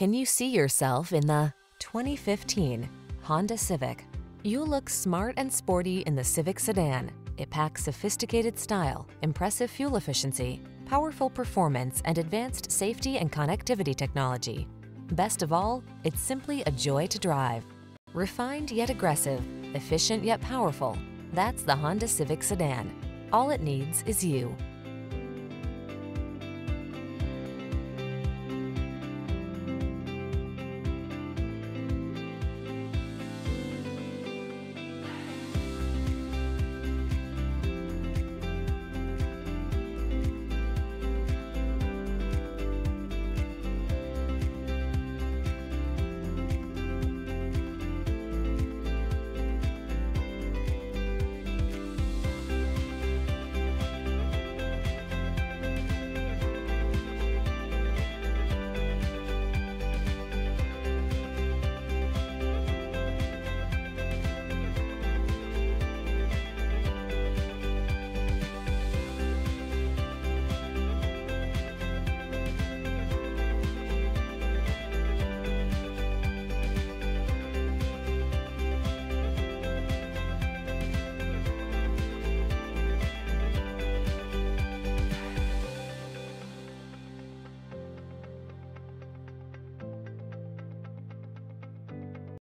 Can you see yourself in the 2015 Honda Civic? You look smart and sporty in the Civic sedan. It packs sophisticated style, impressive fuel efficiency, powerful performance, and advanced safety and connectivity technology. Best of all, it's simply a joy to drive. Refined yet aggressive, efficient yet powerful. That's the Honda Civic sedan. All it needs is you.